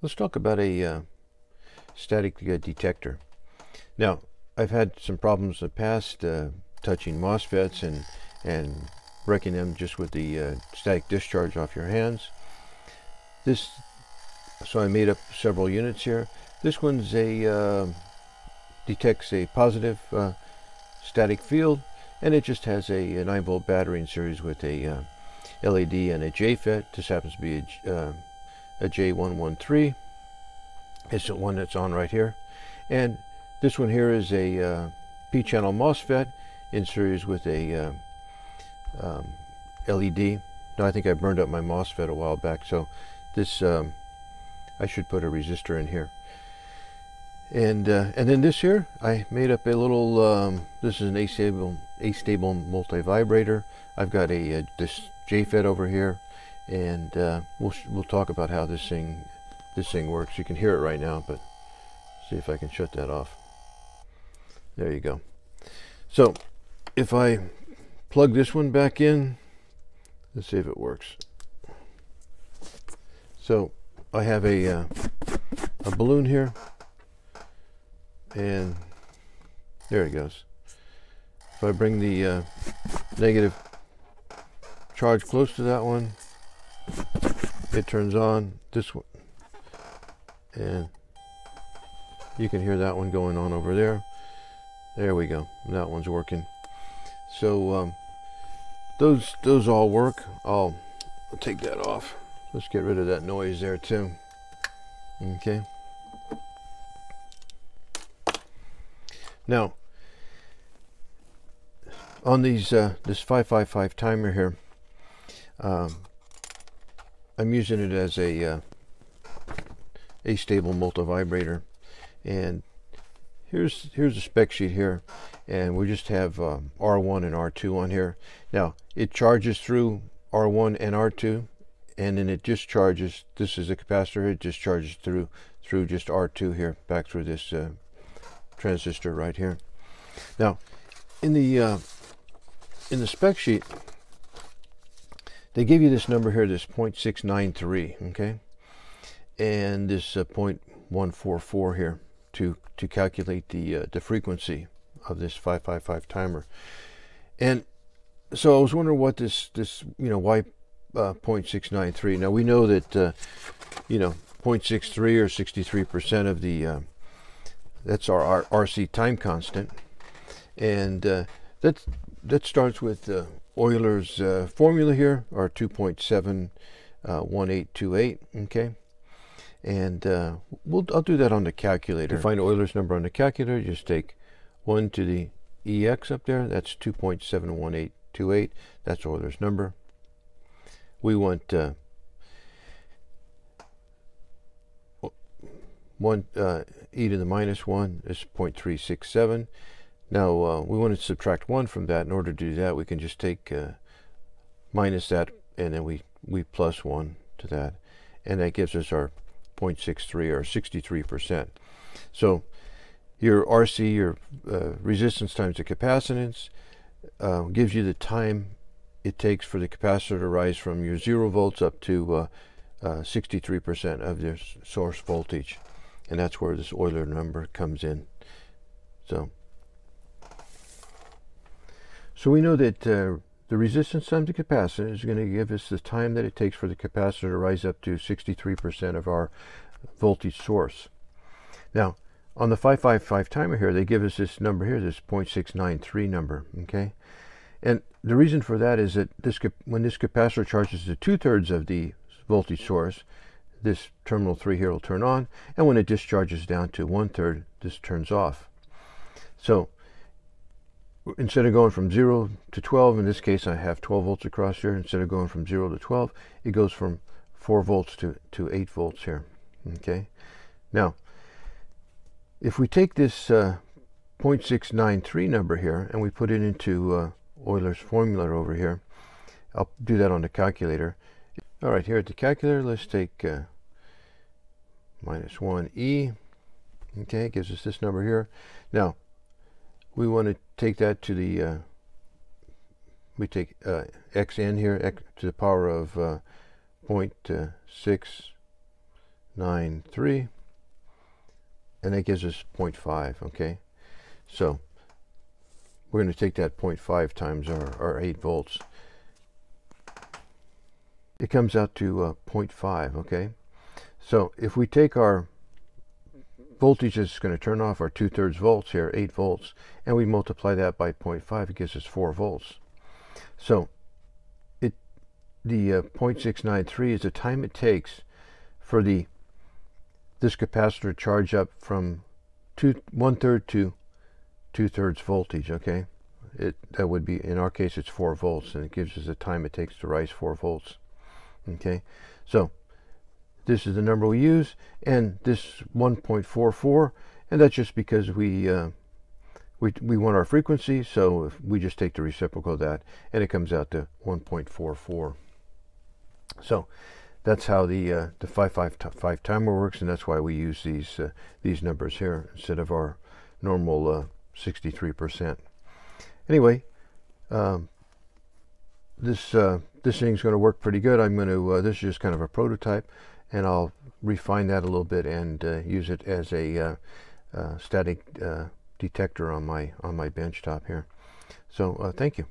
Let's talk about a uh, static uh, detector. Now, I've had some problems in the past uh, touching MOSFETs and, and wrecking them just with the uh, static discharge off your hands. This, so I made up several units here. This one's a uh, detects a positive uh, static field, and it just has a, a 9 volt battery in series with a LED and a JFET. This happens to be a a J113 It's the one that's on right here. And this one here is a uh, p-channel MOSFET in series with a uh, um, LED now I think I burned up my MOSFET a while back so this um, I should put a resistor in here. And uh, and then this here I made up a little um, this is an astable astable multi-vibrator. I've got a, a uh, this JFET over here and uh, we'll we'll talk about how this thing this thing works. You can hear it right now, but see if I can shut that off. There you go. So if I plug this one back in, let's see if it works. So I have a uh, a balloon here, and there it goes. If I bring the uh, negative charge close to that one, it turns on this one. And you can hear that one going on over there. There we go. That one's working. So um, those those all work. I'll, I'll take that off. Let's get rid of that noise there too. Okay. Now on these uh, this 555 timer here um, I'm using it as a uh, astable multivibrator. And here's here's a spec sheet here. And we just have um, R1 and R2 on here. Now it charges through R1 and R2 and then it discharges this is a capacitor it discharges through through just R2 here back through this uh, transistor right here. Now in the uh, in the spec sheet they give you this number here, this 0.693, okay? And this uh, 0.144 here to, to calculate the, uh, the frequency of this 555 timer. And so I was wondering what this, this you know, why uh, 0.693? Now we know that, uh, you know, 0.63 or 63% of the, uh, that's our, our, RC time constant. And uh, that, that starts with Euler's uh, formula here are 2.71828, uh, okay? And uh, we'll, I'll do that on the calculator. To find Euler's number on the calculator, just take 1 to the EX up there. That's 2.71828. That's Euler's number. We want uh, 1 uh, e to the minus 1 is 0.367. Now uh, we want to subtract 1 from that. In order to do that, we can just take uh, minus that and then we, we plus 1 to that. And that gives us our 0.63 or 63%. So your RC, your uh, resistance times the capacitance, uh, gives you the time it takes for the capacitor to rise from your 0 volts up to 63% uh, uh, of your source voltage. And that's where this Euler number comes in. So so we know that uh, the resistance times the capacitance is going to give us the time that it takes for the capacitor to rise up to 63% of our voltage source. Now, on the 555 timer here, they give us this number here, this 0.693 number, okay? And the reason for that is that this when this capacitor charges to two-thirds of the voltage source, this terminal 3 here will turn on, and when it discharges down to one-third, this turns off. So instead of going from 0 to 12, in this case I have 12 volts across here, instead of going from 0 to 12, it goes from 4 volts to, to 8 volts here. Okay. Now, if we take this uh, 0.693 number here and we put it into uh, Euler's formula over here, I'll do that on the calculator. All right, here at the calculator, let's take uh, minus 1e. Okay, gives us this number here. Now, we want to take that to the uh, we take uh, xn here x to the power of uh, 0.693 and that gives us 0.5 okay? So we're going to take that 0.5 times our, our 8 volts. It comes out to uh, 0.5 okay? So if we take our voltage is going to turn off our two-thirds volts here 8 volts and we multiply that by 0.5 it gives us 4 volts. So it the uh, 0.693 is the time it takes for the this capacitor to charge up from two one third to two thirds voltage okay? It that would be in our case it's four volts and it gives us the time it takes to rise four volts okay? So this is the number we use and this 1.44 and that's just because we uh, we, we want our frequency so if we just take the reciprocal of that and it comes out to 1.44 so that's how the uh, the 555 timer works and that's why we use these uh, these numbers here instead of our normal 63% uh, anyway um, this uh, this thing's going to work pretty good. I'm going to uh, this is just kind of a prototype and I'll refine that a little bit and uh, use it as a uh, uh, static uh, detector on my on my bench top here. So thank you